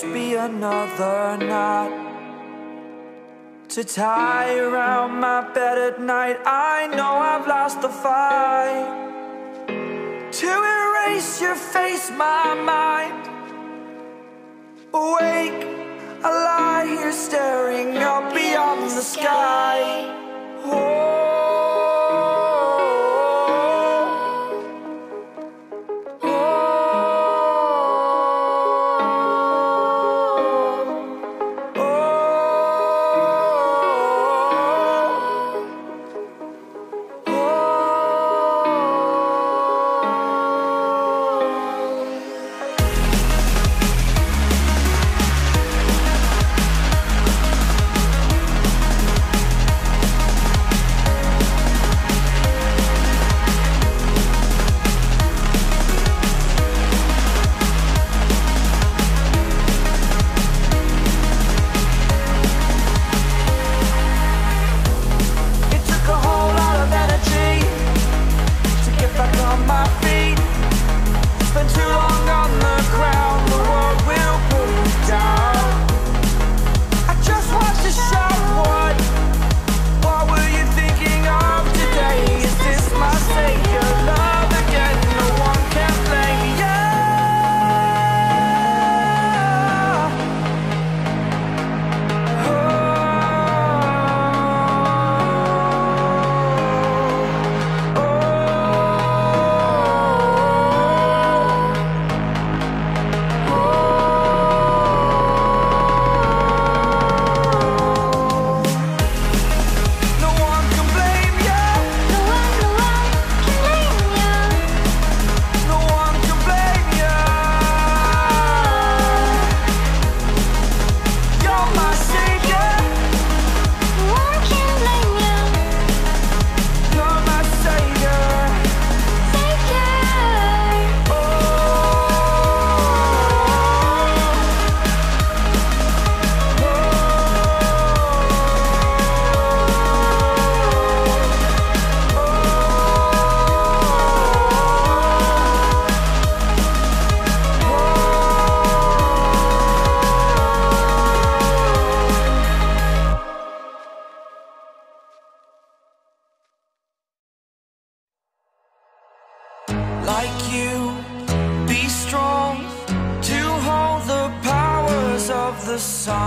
just be another knot to tie around my bed at night. I know I've lost the fight to erase your face, my mind. Awake, I lie here staring up beyond the sky.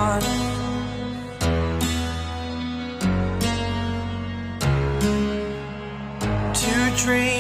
on To dream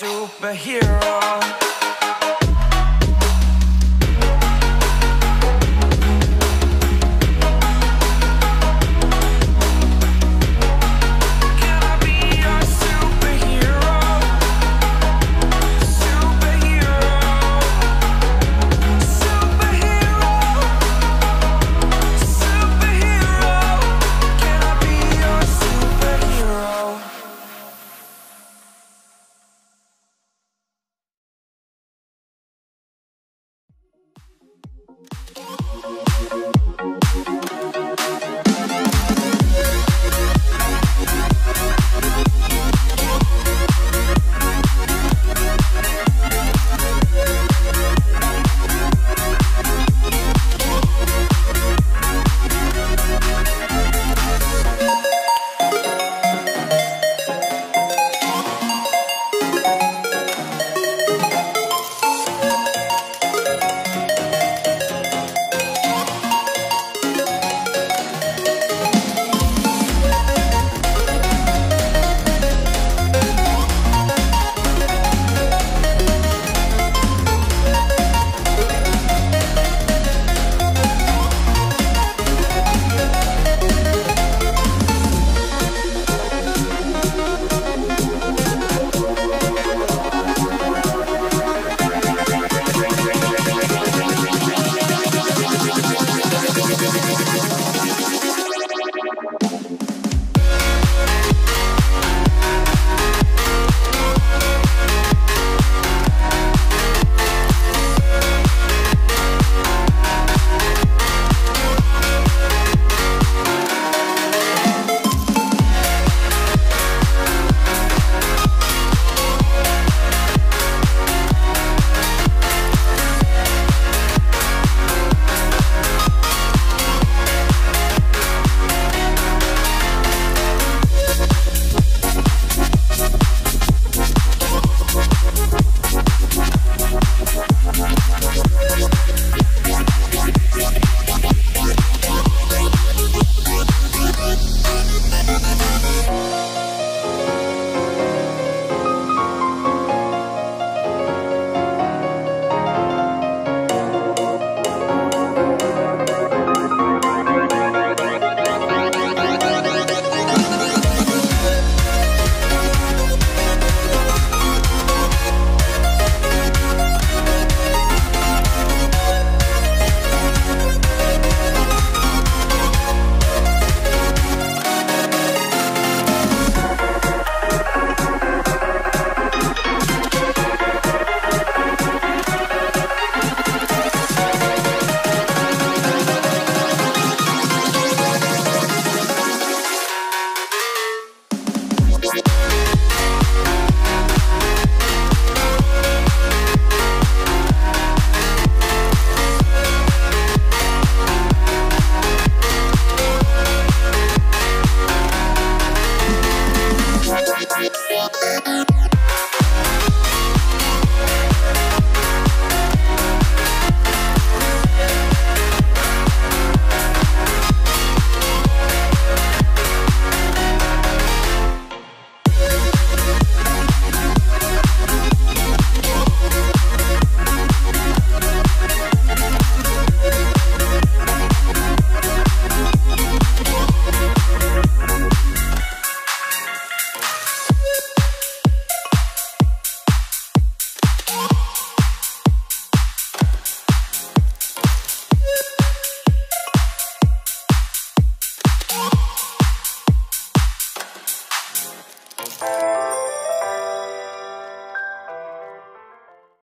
superhero.